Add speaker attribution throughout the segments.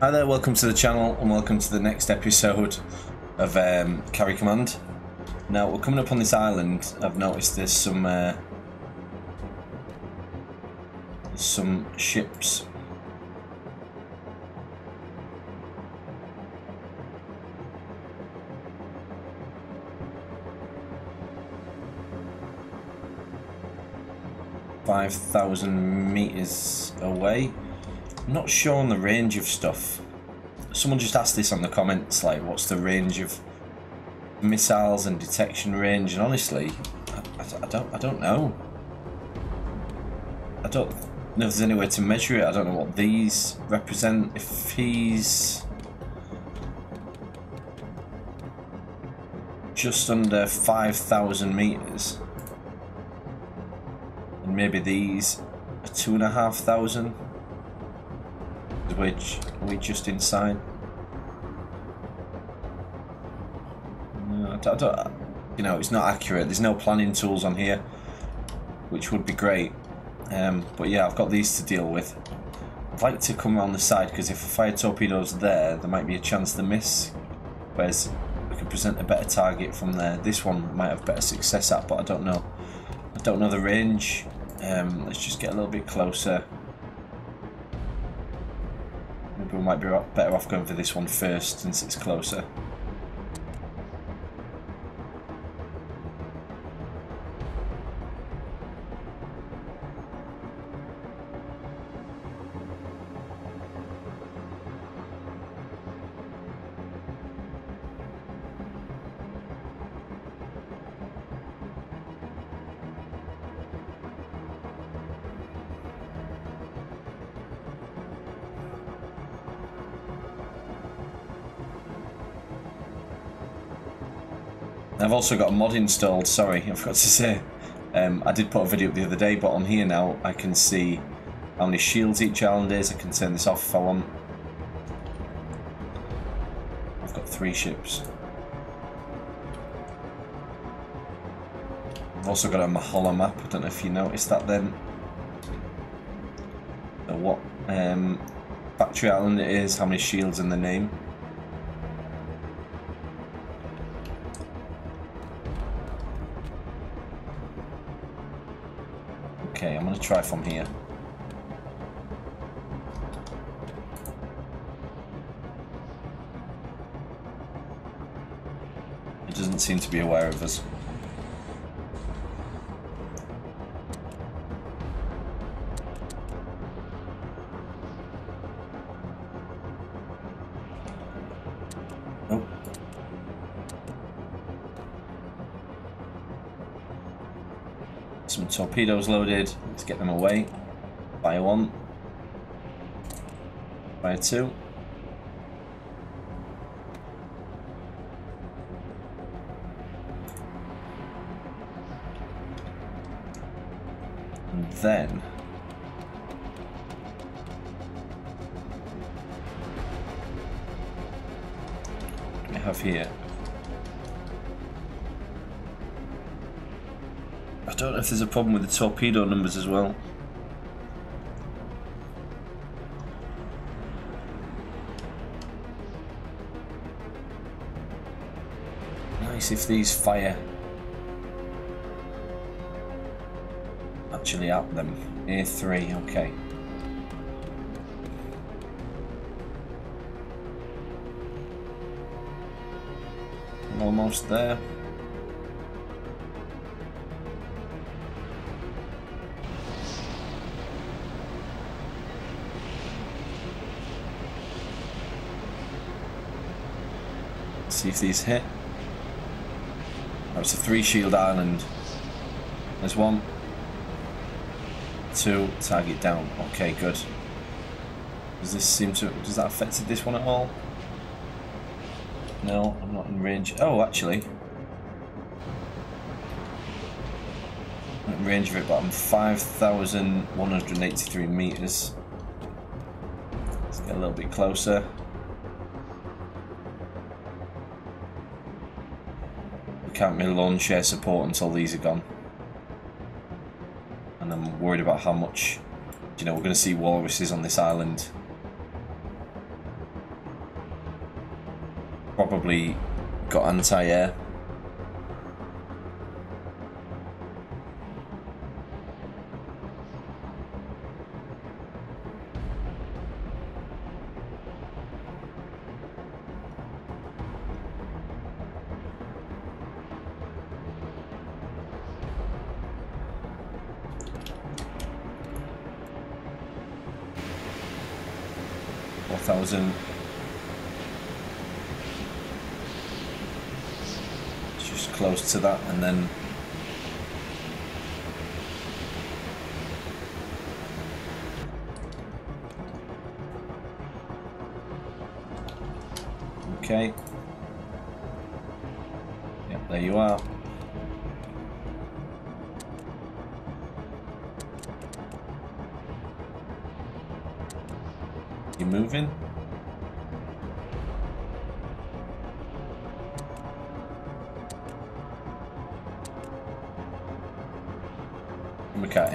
Speaker 1: Hi there, welcome to the channel and welcome to the next episode of um, Carrier Command. Now we're coming up on this island, I've noticed there's some uh, some ships. Five thousand meters away. I'm not sure on the range of stuff. Someone just asked this on the comments, like, what's the range of missiles and detection range? And honestly, I, I, I don't, I don't know. I don't know if there's any way to measure it. I don't know what these represent. If he's just under 5,000 meters, and maybe these are two and a half thousand, which we just inside. No, I don't, you know, it's not accurate. There's no planning tools on here, which would be great. Um, but yeah, I've got these to deal with. I'd like to come around the side because if I fire torpedoes there, there might be a chance to miss. Whereas we could present a better target from there. This one might have better success at, but I don't know. I don't know the range. Um, let's just get a little bit closer. We might be better off going for this one first since it's closer. I've also got a mod installed, sorry, I forgot to say. Um, I did put a video up the other day, but on here now I can see how many shields each island is. I can turn this off if I want. I've got three ships. I've also got a Mahola map, I don't know if you noticed that then. What um, factory island it is, how many shields in the name. Try from here. It doesn't seem to be aware of us. Torpedoes loaded. Let's get them away. Fire one. Fire two. And then we have here? I don't know if there's a problem with the torpedo numbers as well. Nice if these fire actually at them. A3, okay. Almost there. See if these hit. Oh, it's a three shield island. There's one. Two, target down. Okay, good. Does this seem to, does that affect this one at all? No, I'm not in range. Oh, actually. I'm in range of it, but I'm 5,183 meters. Let's get a little bit closer. count my lawn share support until these are gone. And I'm worried about how much, you know, we're going to see walruses on this island. Probably got anti-air. Then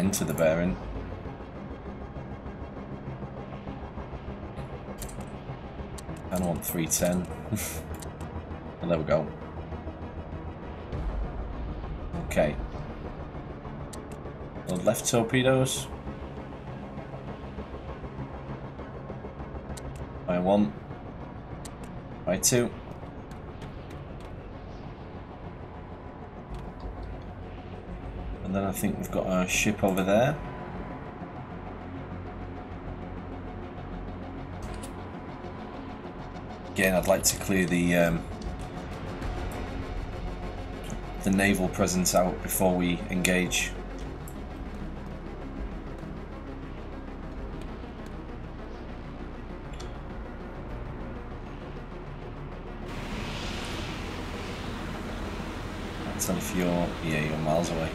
Speaker 1: We the bearing. I don't want 310. there we go. Okay. The left torpedoes. By one. By two. And then I think we've got a ship over there. Again, I'd like to clear the um, the naval presence out before we engage. That's you're yeah you're miles away.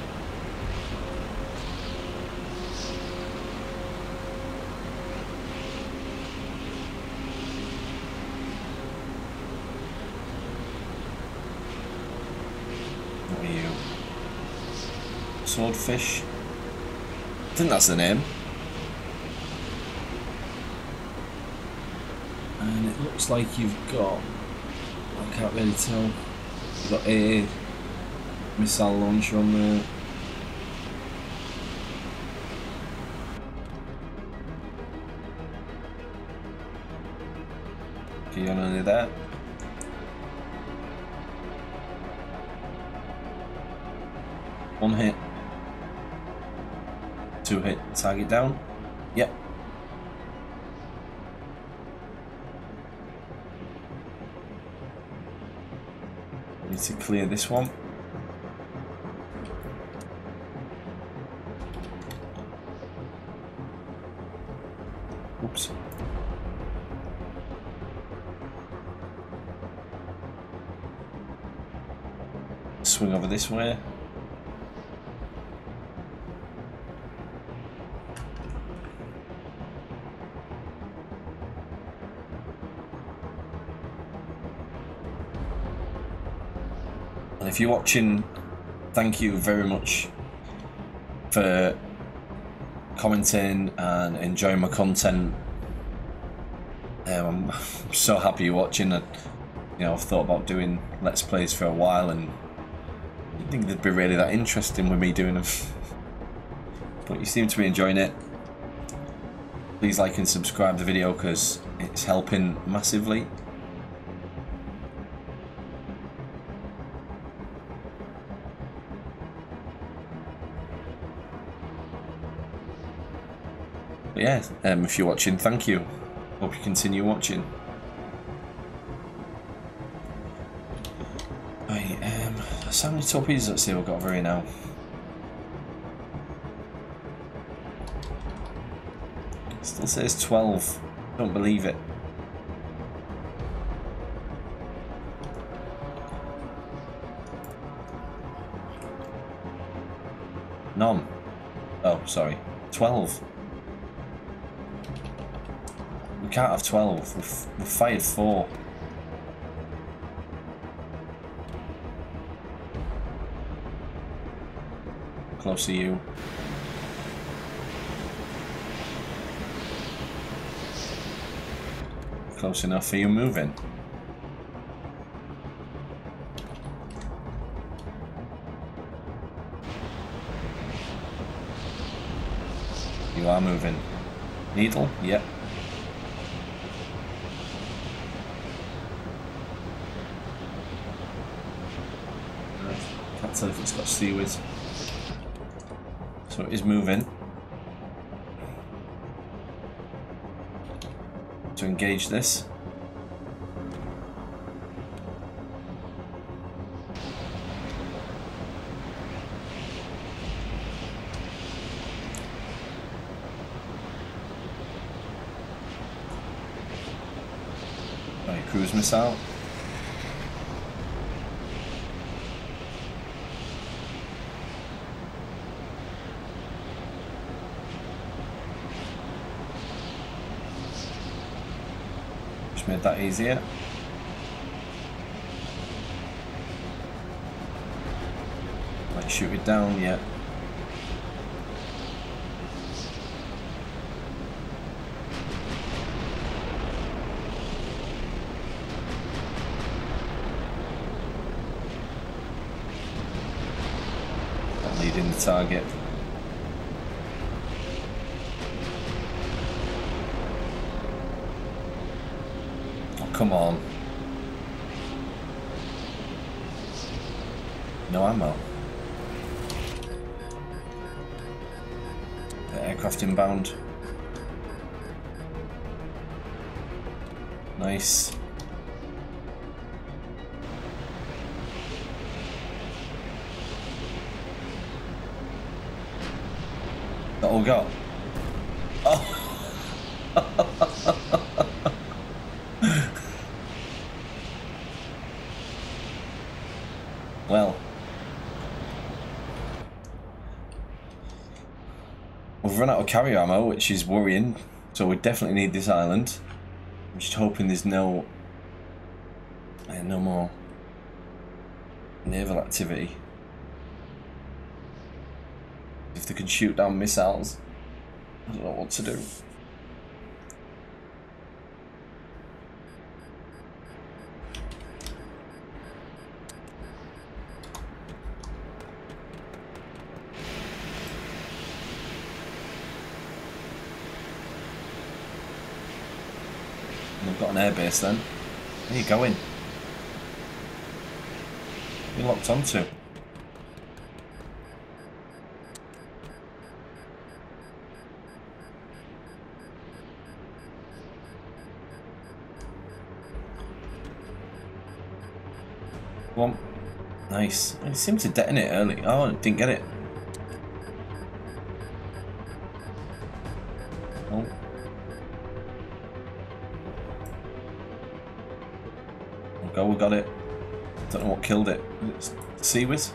Speaker 1: What are you? Swordfish? I think that's the name. And it looks like you've got. I can't really tell. You've got a missile launcher on there. Okay, you want to do that? One hit. Target down. Yep. Need to clear this one. Oops. Swing over this way. And if you're watching, thank you very much for commenting and enjoying my content. Um, I'm so happy you're watching. And, you know, I've thought about doing Let's Plays for a while and I didn't think they'd be really that interesting with me doing them. but you seem to be enjoying it. Please like and subscribe the video because it's helping massively. Yeah, um, if you're watching, thank you. Hope you continue watching. I um, so many torpedoes let's see we've got here now? Still says 12. Don't believe it. None. Oh, sorry. 12 can't have 12. We've, we've fired four. Close to you. Close enough for you moving. You are moving. Needle? Yep. Tell if it's got seaweeds. So it is moving. To engage this. Right, cruise missile. Just made that easier. Might shoot it down yet. Not leading the target. Oh, come on. No ammo. The aircraft inbound. Nice. That all got? Well. Oh. We've run out of carrier ammo, which is worrying. So we definitely need this island. I'm just hoping there's no... Uh, no more naval activity. If they can shoot down missiles, I don't know what to do. An airbase then. Where are you going? You're locked onto. One. Nice. It seemed to detonate early. Oh, I didn't get it. Killed it. It's CIWS?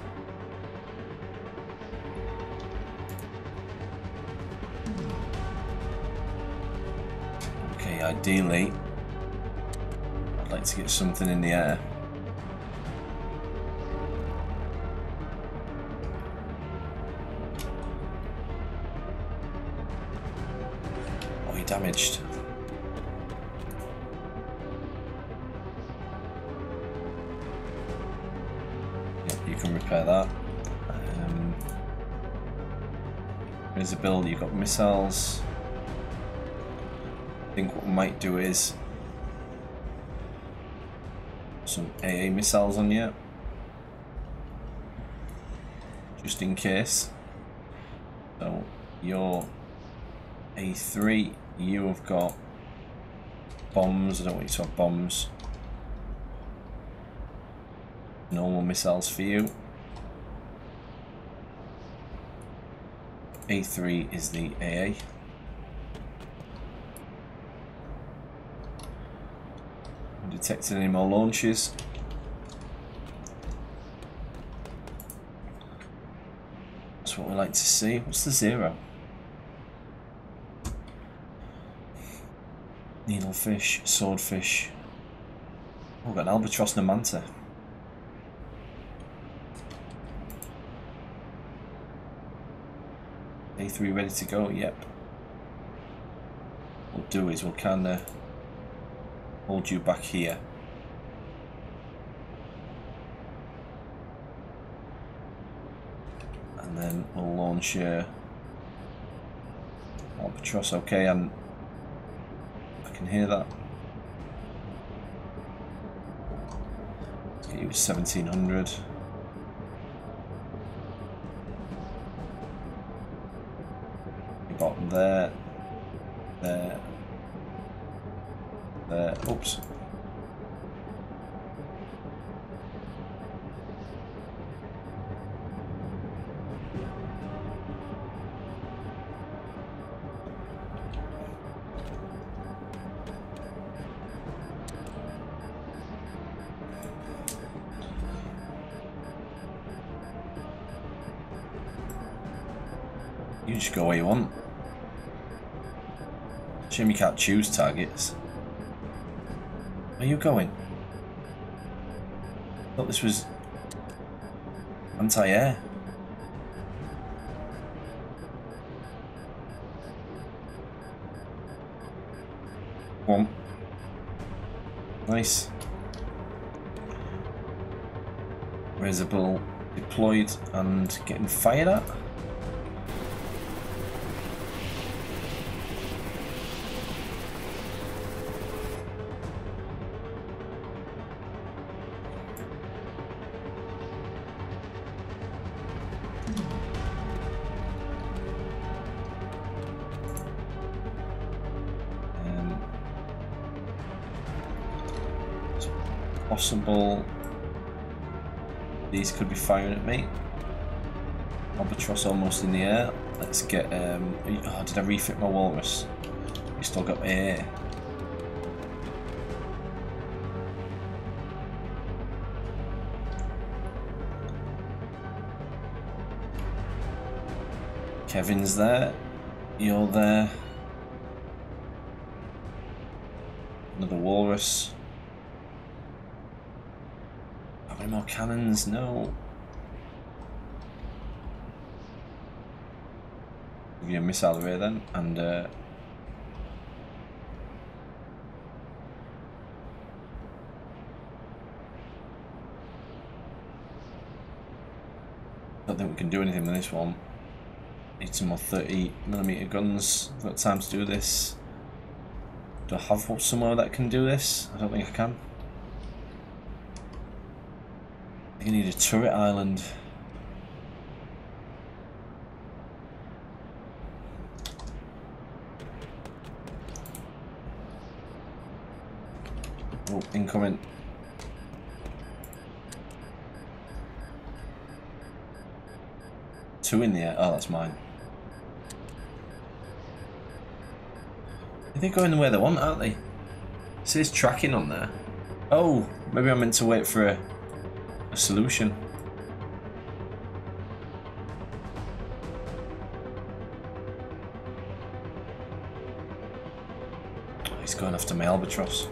Speaker 1: Okay, ideally, I'd like to get something in the air. Oh, he damaged. Repair that. Um, there's a build, you've got missiles. I think what we might do is some AA missiles on you. Just in case. So you're A3, you have got bombs, I don't want you to have bombs. Normal missiles for you. A3 is the AA. Detected any more launches? That's what we like to see. What's the zero? Needlefish, swordfish. Oh, we've got an albatross and a manta. A3 ready to go? Yep. What we'll do is we'll kind of hold you back here. And then we'll launch uh, Albatross, okay, and I can hear that. Let's get you 1700. There, choose targets. Where are you going? I thought this was anti-air. One. Nice. Resible deployed and getting fired at. Possible these could be firing at me. Albatross almost in the air. Let's get. Um, oh, did I refit my walrus? You still got air. Kevin's there. You're there. Another walrus. More cannons? No. Give you a missile array then, and uh, don't think we can do anything with this one. Need some more 30 millimeter guns. I've got time to do this. Do I have somewhere that can do this? I don't think I can. I need a turret island. Oh, incoming. Two in the air. Oh, that's mine. They're going the way they want, aren't they? It says tracking on there. Oh, maybe I'm meant to wait for a solution. He's going after my albatross.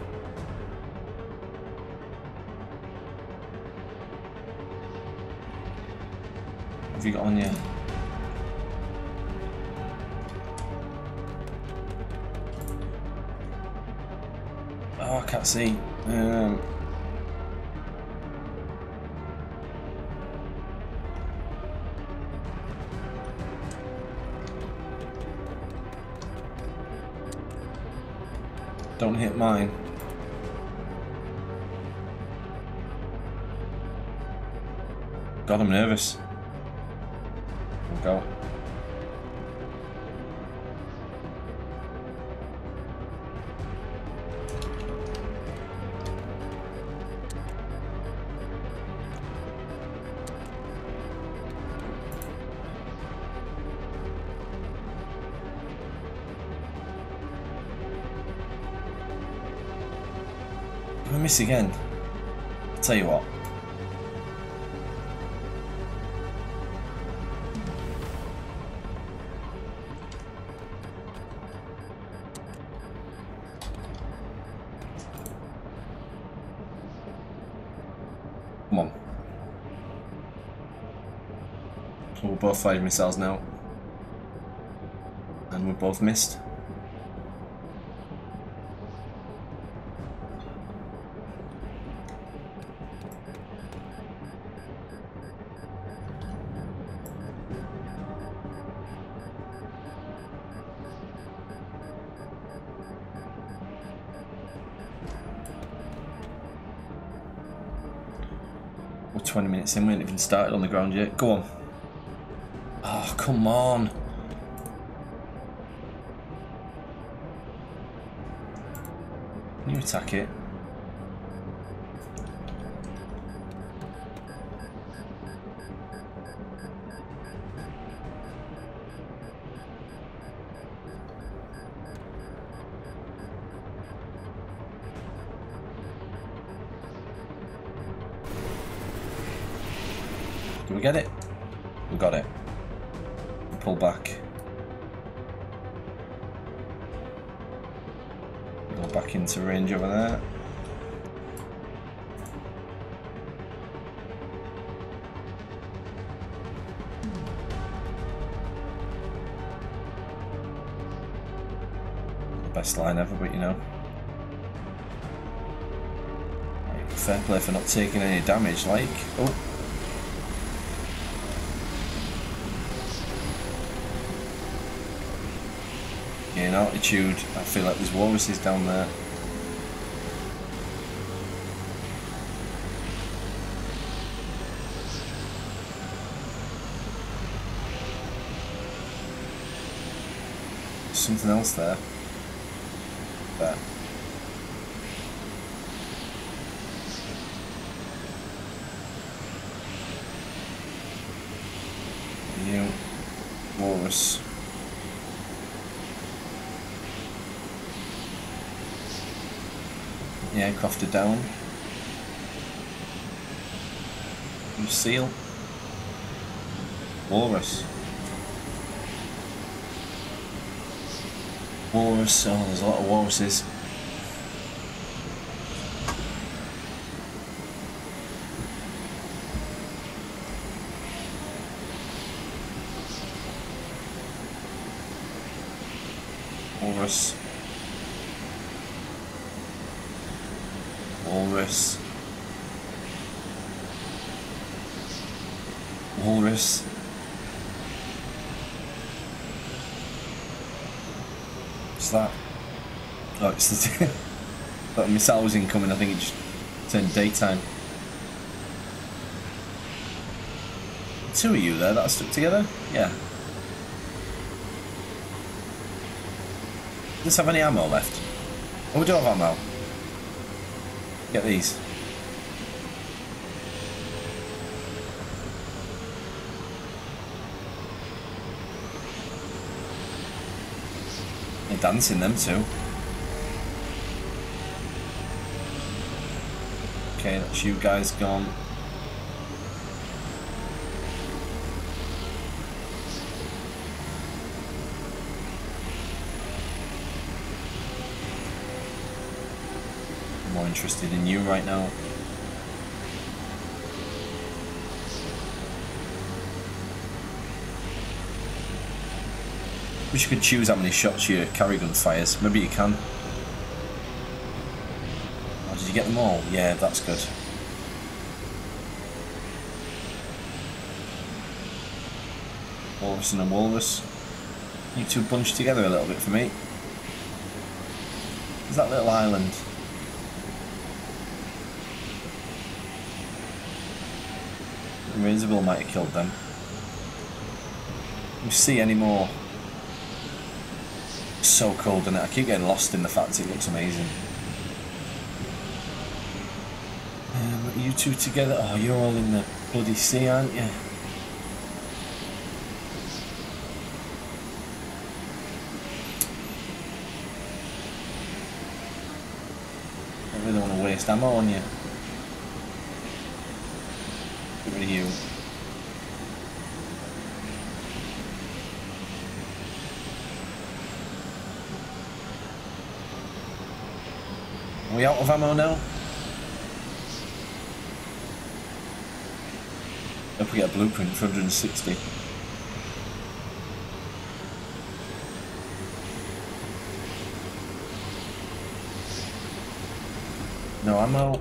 Speaker 1: Have you got on yet? Oh, I can't see. Um, don't hit mine. God, I'm nervous. Go. Miss again, I'll tell you what. Come on. We're both firing missiles now. And we're both missed. Minutes in, we ain't even started on the ground yet. Go on. Oh, come on. Can you attack it? Play for not taking any damage, like. Oh. in altitude. I feel like there's walruses down there. something else. There. You walrus. Aircraft down. Seal. Walrus. Walrus, oh there's a lot of walruses. Walrus. Walrus. Walrus. What's that? Oh, it's the but missile was incoming. I think it just turned daytime. Two of you there that stuck together? Yeah. Does this have any ammo left? Oh, we do have ammo. Get these. You're dancing them too. Okay, that's you guys gone. Interested in you right now. Wish you could choose how many shots your carry gun fires. Maybe you can. Oh, did you get them all? Yeah, that's good. Walrus and a walrus. You two bunch together a little bit for me. There's that little island. Invincible might have killed them. You see any more? so cold and. I keep getting lost in the fact it looks amazing. Um, you two together? Oh, you're all in the bloody sea, aren't you? I really want to waste ammo on you. Are we out of ammo now? If we get a blueprint for 160. No ammo.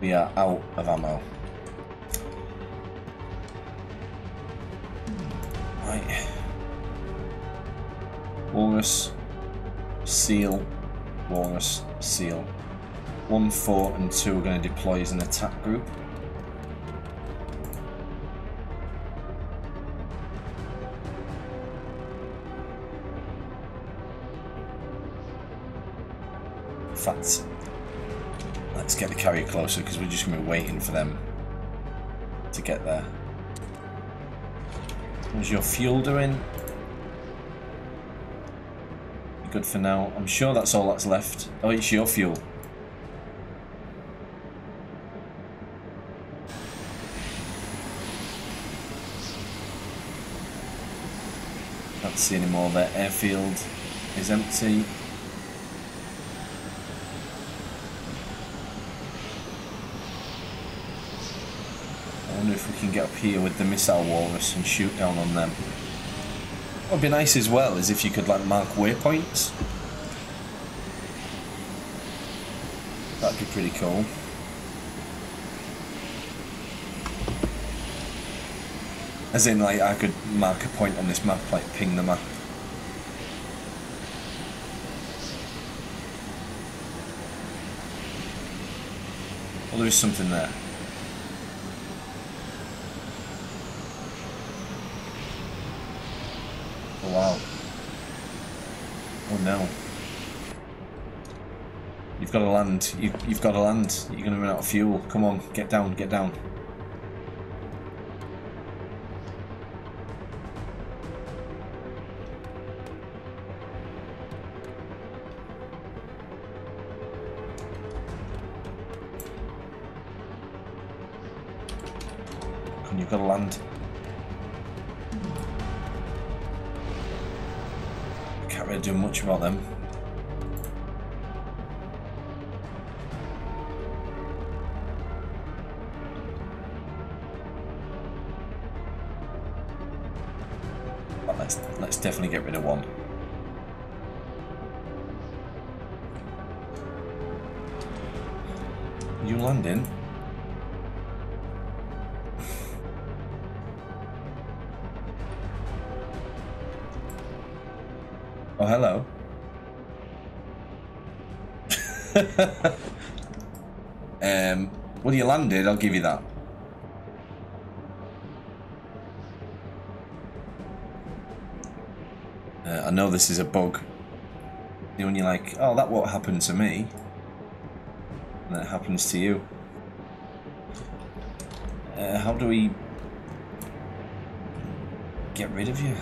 Speaker 1: We are out Four, and two are going to deploy as an attack group. In fact, let's get the carrier closer because we're just going to be waiting for them to get there. How's your fuel doing? Good for now. I'm sure that's all that's left. Oh, it's your fuel. See any there. Airfield is empty. I wonder if we can get up here with the missile walrus and shoot down on them. What would be nice as well is if you could like mark waypoints. That'd be pretty cool. As in like I could mark a point on this map, like ping the map. Well there is something there. Oh wow. Oh no. You've got to land. You, you've got to land. You're going to run out of fuel. Come on, get down, get down. On, you've got to land. Can't really do much about them. But let's let's definitely get rid of one. You landing? Oh, um, well, you landed, I'll give you that. Uh, I know this is a bug. You know, when you're like, oh, that won't happen to me. And then it happens to you. Uh, how do we get rid of you?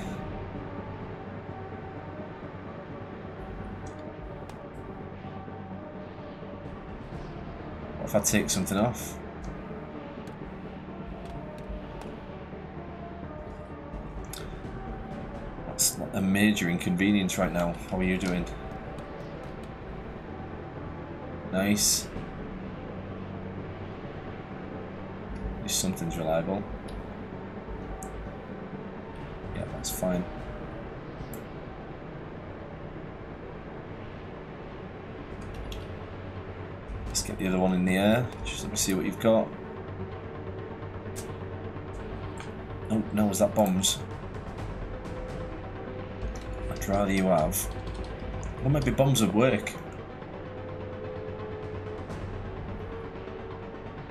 Speaker 1: If I take something off? That's a major inconvenience right now. How are you doing? Nice. At least something's reliable. Yeah, that's fine. Let's get the other one in the air. Just let me see what you've got. Oh, no, was that bombs? I'd rather you have. Well, maybe bombs would work.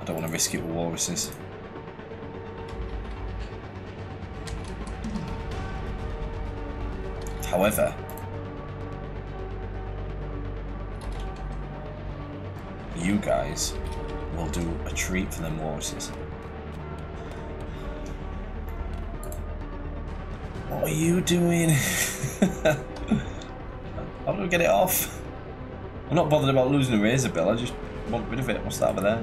Speaker 1: I don't want to risk it with walruses. However, guys will do a treat for them walruses. What are you doing? How do we get it off? I'm not bothered about losing a Razorbill, I just want rid of it. What's that over there?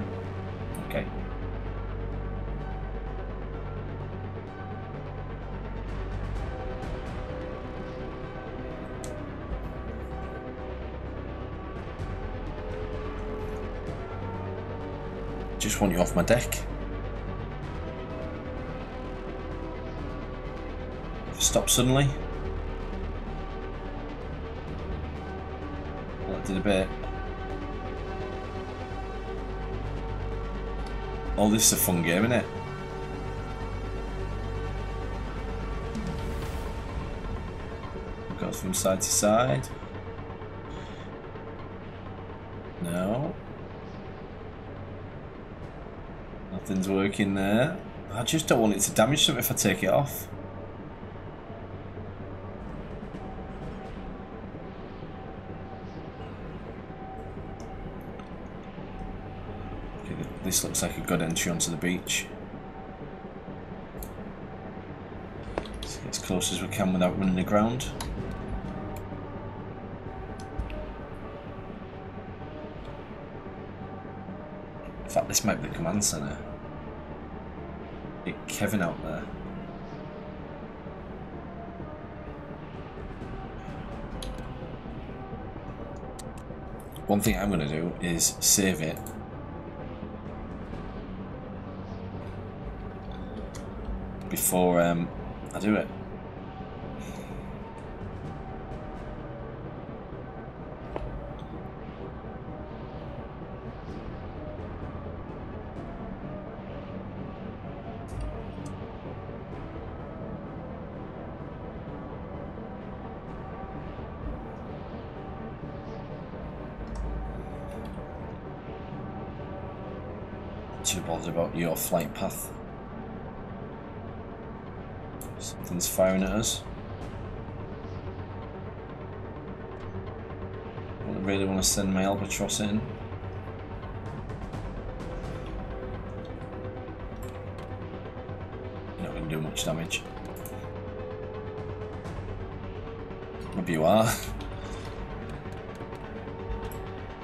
Speaker 1: Just want you off my deck. Stop suddenly. Well, that did a bit. Oh, this is a fun game, isn't it? Goes from side to side. Working there. I just don't want it to damage something if I take it off. This looks like a good entry onto the beach. Let's get as close as we can without running aground. In fact, this might be the command centre. Kevin out there. One thing I'm going to do is save it before um, I do it. Flight path. Something's firing at us. I really want to send my albatross in. Not going to do much damage. Maybe you are.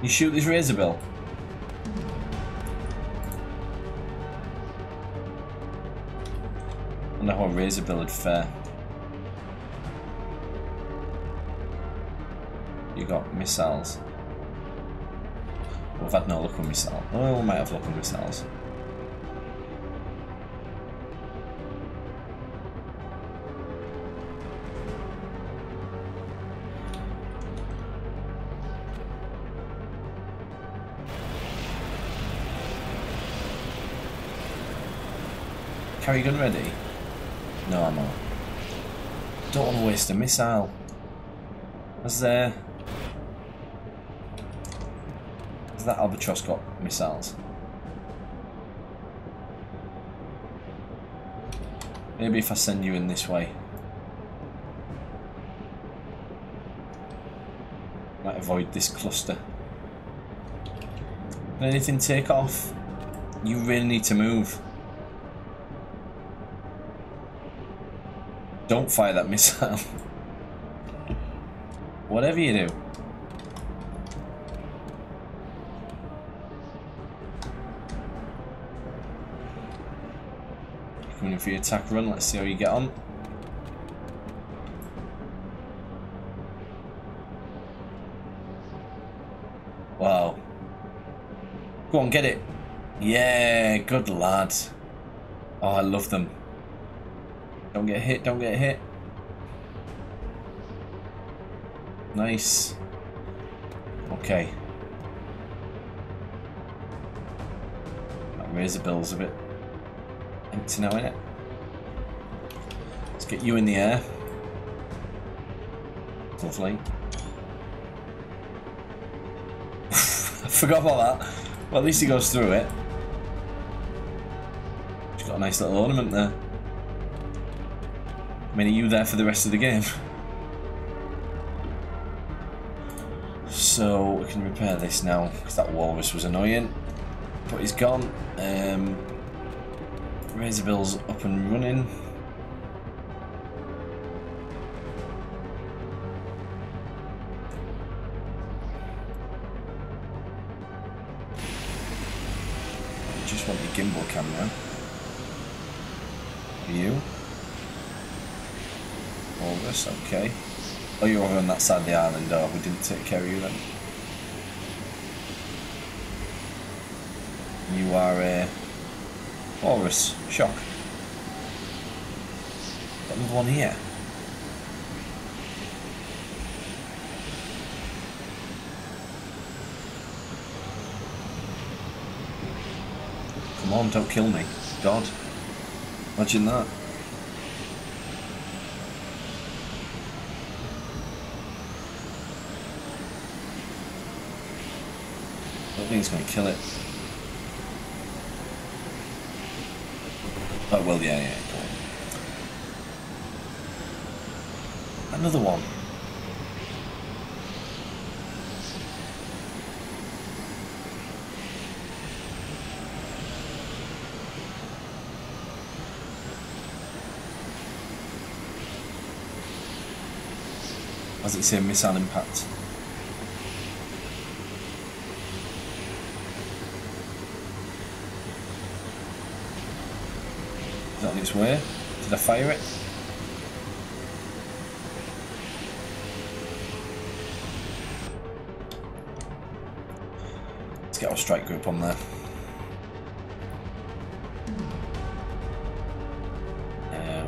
Speaker 1: you shoot this Razorbill. wonder a Razorbill would. You got missiles. We've had no luck with missiles. Oh, we might have luck with missiles. Carry gun ready? No, not. Don't want to waste a missile. Has there... Has that albatross got missiles? Maybe if I send you in this way. Might avoid this cluster. Can anything take off? You really need to move. Don't fire that missile. Whatever you do. Coming in for your attack run, let's see how you get on. Wow. Go on, get it. Yeah, good lad. Oh, I love them. Don't get hit, don't get hit. Nice. Okay. That Razorbill's a bit empty now, innit? Let's get you in the air. Lovely. I forgot about that. Well, at least he goes through it. He's got a nice little ornament there. I mean, are you there for the rest of the game? So, we can repair this now, because that walrus was annoying. But he's gone. Um, Razorbill's up and running. Okay. Oh, you're over on that side of the island, oh, we didn't take care of you then. You are a walrus. Shock. Got another one here. Come on, don't kill me. God. Imagine that. Think it's to kill it. Oh, well, yeah, yeah. Another one. As it say missile impact. Is that on its way? Did I fire it? Let's get our strike group on there. Uh,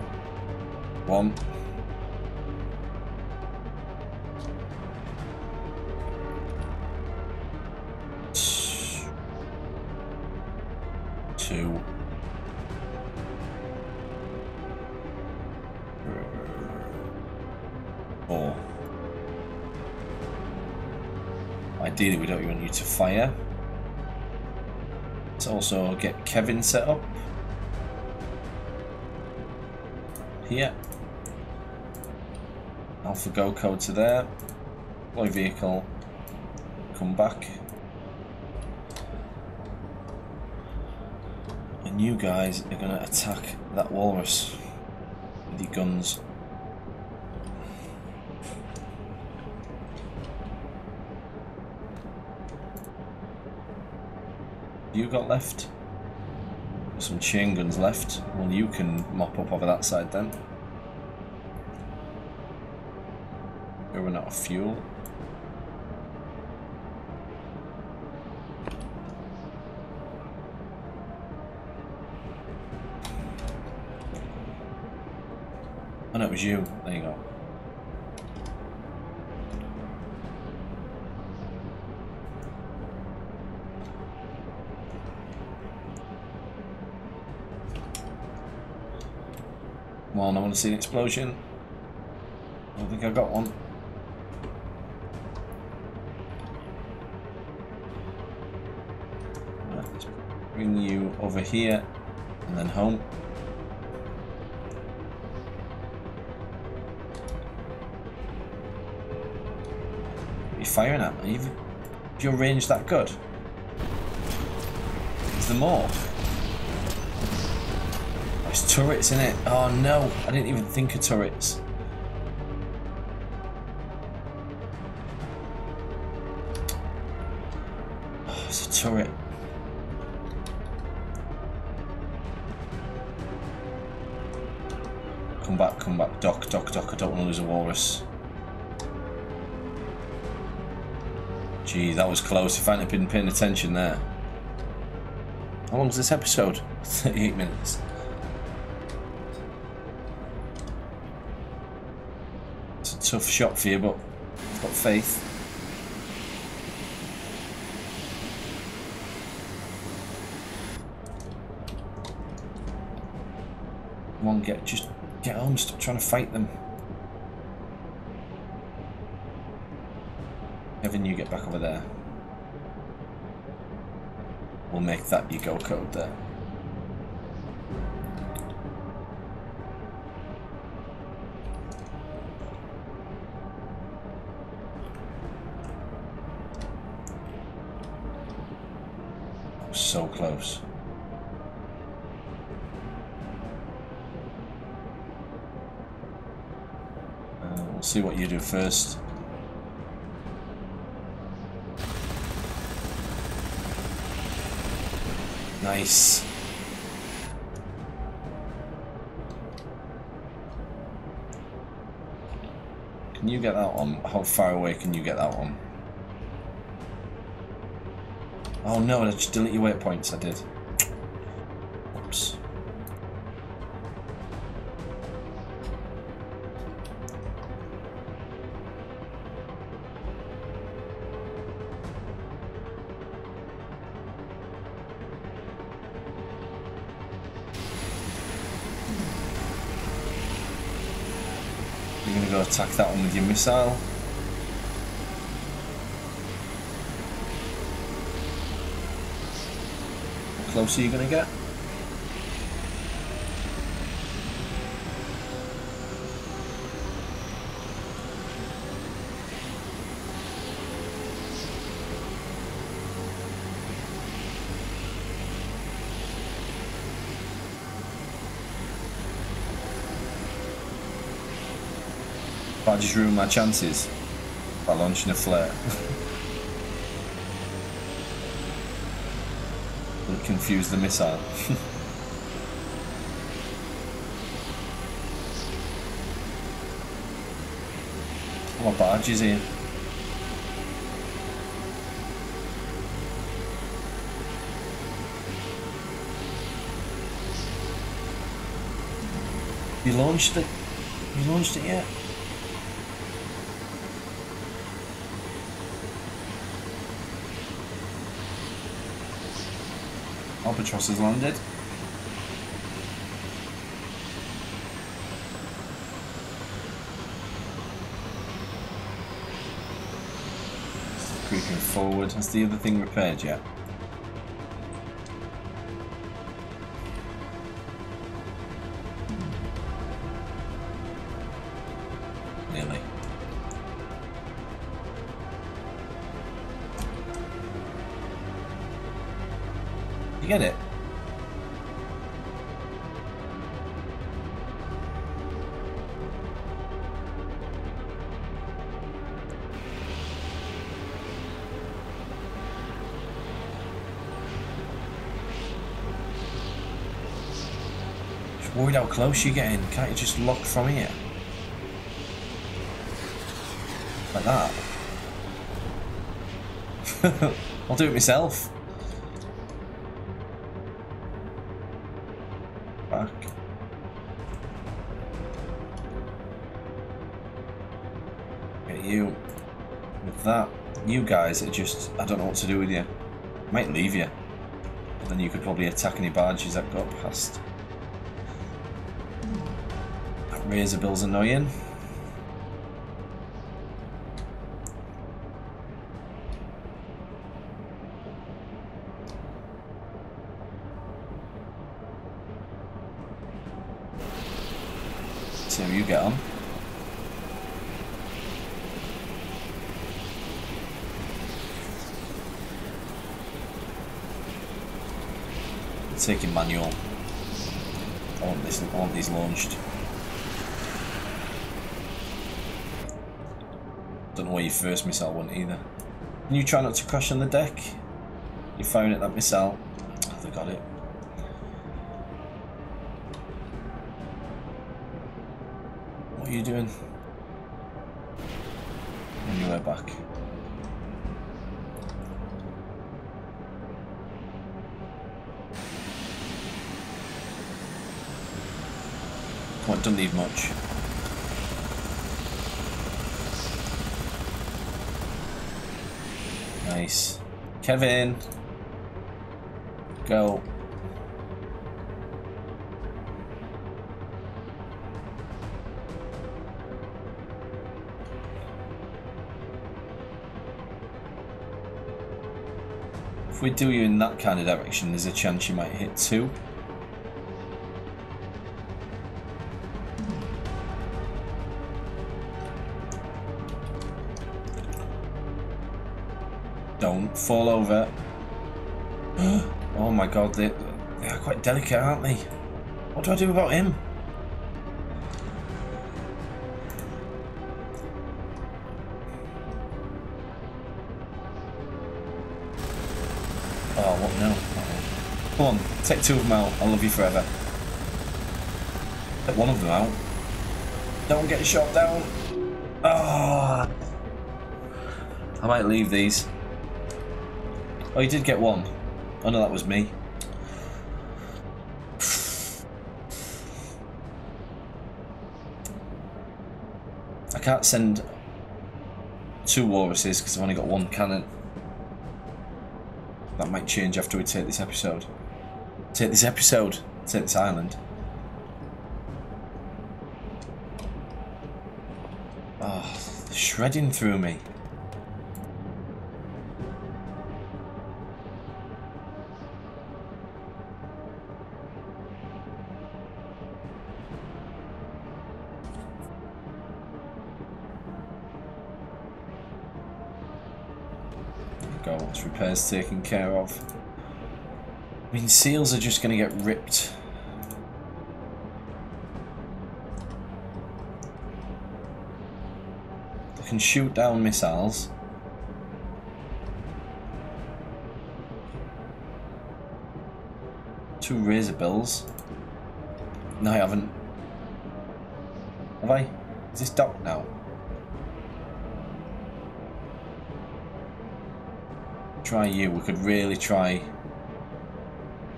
Speaker 1: one. Fire. Let's also get Kevin set up. Here. Alpha Go code to there. Deploy vehicle. Come back. And you guys are going to attack that walrus with your guns. You got left? Some chain guns left. Well, you can mop up over that side then. We're running out of fuel. Oh no, it was you. There you go. I want to see an explosion. I don't think I got one. Let's bring you over here and then home. Are you firing at? You, is your range that good? Is there more? There's turrets in it. Oh no, I didn't even think of turrets. Oh, it's a turret. Come back, come back. Doc, doc, doc. I don't want to lose a walrus. Gee, that was close. If I hadn't been paying attention there. How long is this episode? 38 minutes. Tough shot for you, but I've got faith. Come on, get just get on, Stop trying to fight them. Evan, you get back over there. We'll make that your go code there. Close. Uh, we'll see what you do first. Nice. Can you get that one? How far away can you get that one? Oh no, did you delete your waypoints? I did. Oops. You're gonna go attack that one with your missile. Close are going to get? I just ruined my chances by launching a flare. confuse the missile. what oh, barge is here? You launched it? You launched it yet? Albatross has landed. Creeping forward. Has the other thing repaired yet? Close you're getting. Can't you just lock from here? Like that. I'll do it myself. Back. Get you. With that, you guys are just, I don't know what to do with you. Might leave you. But then you could probably attack any barges that got past. That Razorbill's annoying. How you get on. Taking manual. I want this. I want these launched. Don't know where your first missile went either. Can you try not to crash on the deck? You firing at that missile. Oh, they got it. What are you doing? On your way back. What, don't need much. Nice. Kevin! Go. If we do you in that kind of direction, there's a chance you might hit two. Don't fall over. oh my god, they, they are quite delicate, aren't they? What do I do about him? Oh, what no? Uh-oh. Come on, take two of them out. I'll love you forever. Take one of them out. Don't get shot down. Ah. I might leave these. Oh, you did get one. Oh no, that was me. I can't send two walruses because I've only got one cannon. That might change after we take this episode. Take this episode. Take this island. Oh, shredding through me. Repairs taken care of. I mean, seals are just going to get ripped. They can shoot down missiles. Two Razorbills. No, I haven't. Have I? Is this docked now? Try you. We could really try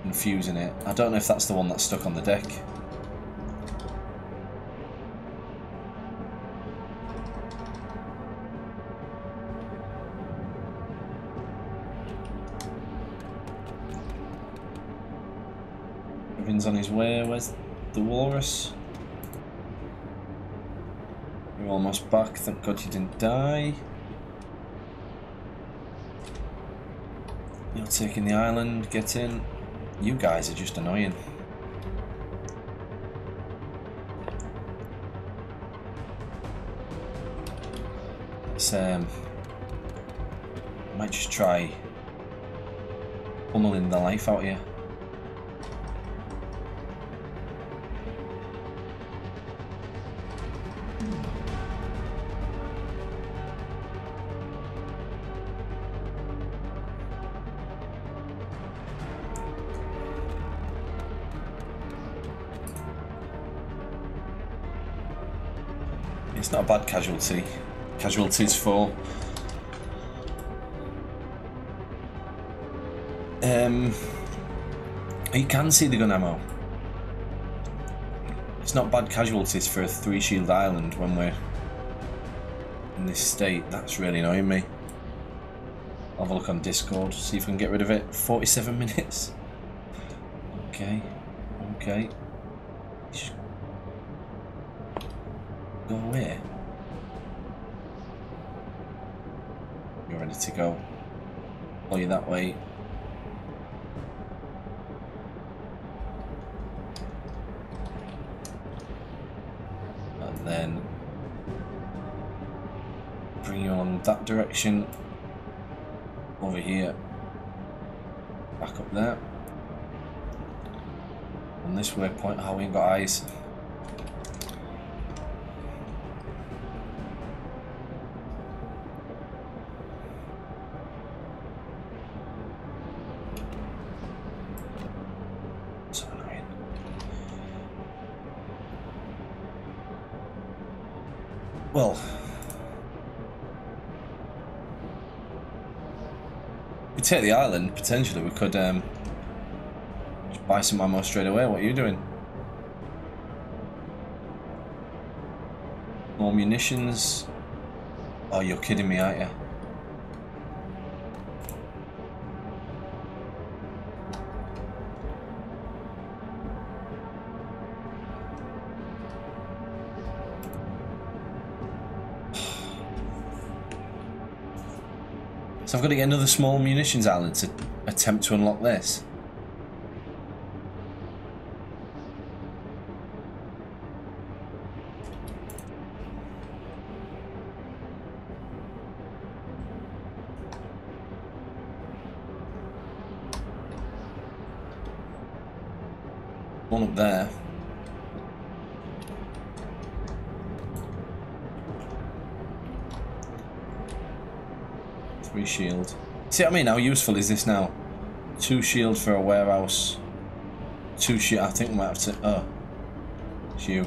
Speaker 1: infusing it. I don't know if that's the one that's stuck on the deck. Everything's on his way. Where's the walrus? You're almost back. Thank God you didn't die. Taking the island. Get in. You guys are just annoying. Let's, um, I might just try pummeling the life out here. Bad casualty. Casualties for um you can see the gun ammo. It's not bad casualties for a three shield island when we're in this state. That's really annoying me. I'll have a look on Discord, see if we can get rid of it. 47 minutes. Okay. Okay. Go away. You're ready to go. Pull you that way. And then bring you on that direction. Over here. Back up there. On this waypoint, how oh, we ain't got eyes. Take the island, potentially we could um, buy some ammo straight away. What are you doing? More munitions? Oh, you're kidding me, aren't you? I've got to get another small munitions island to attempt to unlock this. One up there. Three shield. See what I mean? How useful is this now? Two shield for a warehouse. Two shield. I think we might have to. Oh. It's you.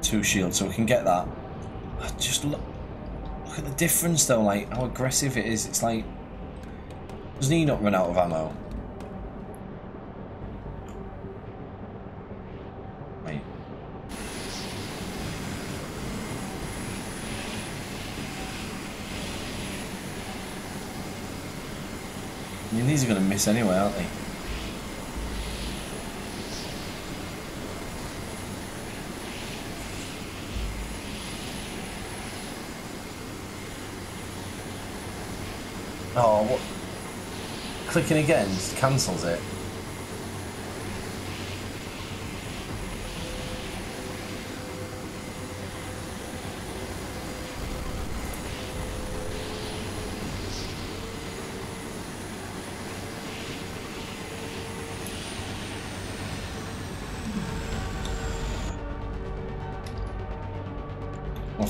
Speaker 1: Two shield, so we can get that. Just look. Look at the difference though, like how aggressive it is. It's like. Doesn't he not run out of ammo? These are going to miss anyway, aren't they? Oh, what? Clicking again just cancels it.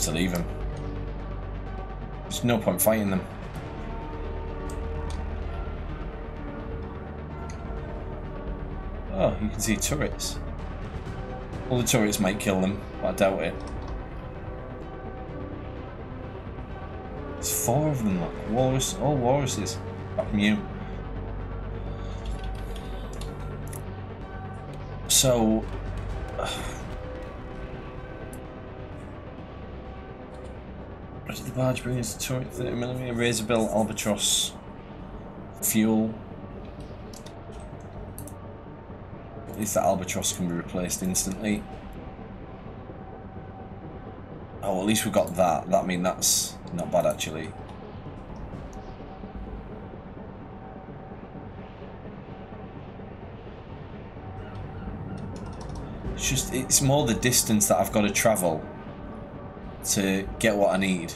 Speaker 1: To leave him. There's no point fighting them. Oh, you can see turrets. All the turrets might kill them, but I doubt it. There's four of them, look. Walrus, all walruses. Back from you. So... Where did the barge bring? Turret 30mm, Razorbill, Albatross, fuel. At least that Albatross can be replaced instantly. Oh, at least we got that. That I mean that's not bad actually. It's just it's more the distance that I've got to travel to get what I need.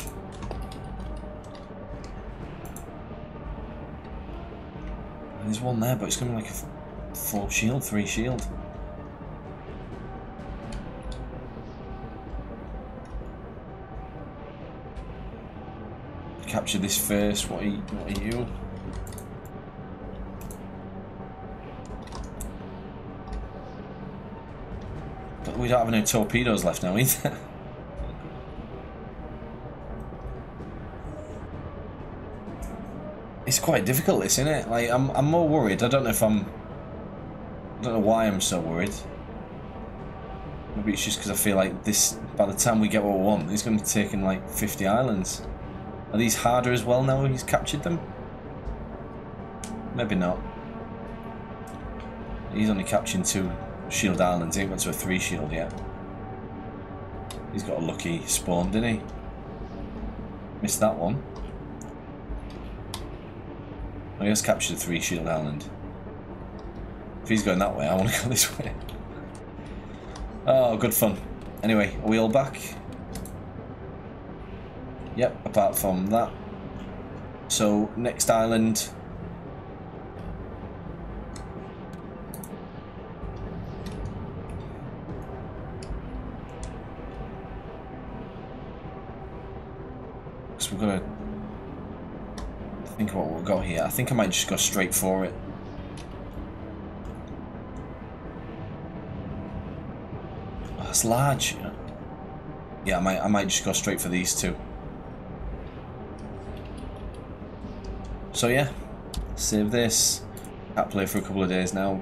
Speaker 1: One there, but it's going to be like a full shield, three shield. Capture this first. What are you? What are you? But we don't have any torpedoes left now either. quite difficult, this, isn't it? Like, I'm, I'm more worried. I don't know if I'm... I don't know why I'm so worried. Maybe it's just because I feel like this, by the time we get what we want, he's going to be taking like 50 islands. Are these harder as well now he's captured them? Maybe not. He's only capturing two shield islands, he ain't got to a three shield yet. He's got a lucky spawn, didn't he? Missed that one. I just captured three shield island. If he's going that way, I want to go this way. Oh, good fun. Anyway, are we all back? Yep, apart from that. So, next island. Here. I think I might just go straight for it. Oh, that's large. Yeah, I might, I might just go straight for these two. So yeah, save this. Can't play for a couple of days now.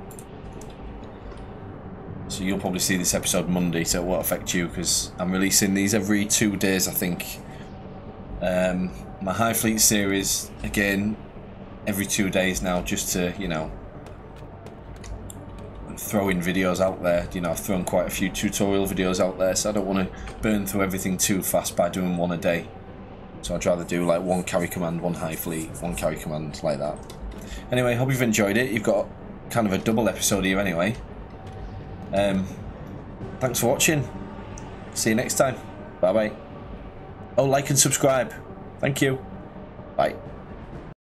Speaker 1: So you'll probably see this episode Monday, so it won't affect you because I'm releasing these every two days, I think. Um, my High Fleet series, again, every two days now, just to, you know, throw in videos out there. You know, I've thrown quite a few tutorial videos out there, so I don't want to burn through everything too fast by doing one a day. So I'd rather do like one Carrier Command, one high Fleet, one Carrier Command, like that. Anyway, hope you've enjoyed it. You've got kind of a double episode here anyway. Um, thanks for watching. See you next time. Bye bye. Oh, like and subscribe. Thank you. Bye.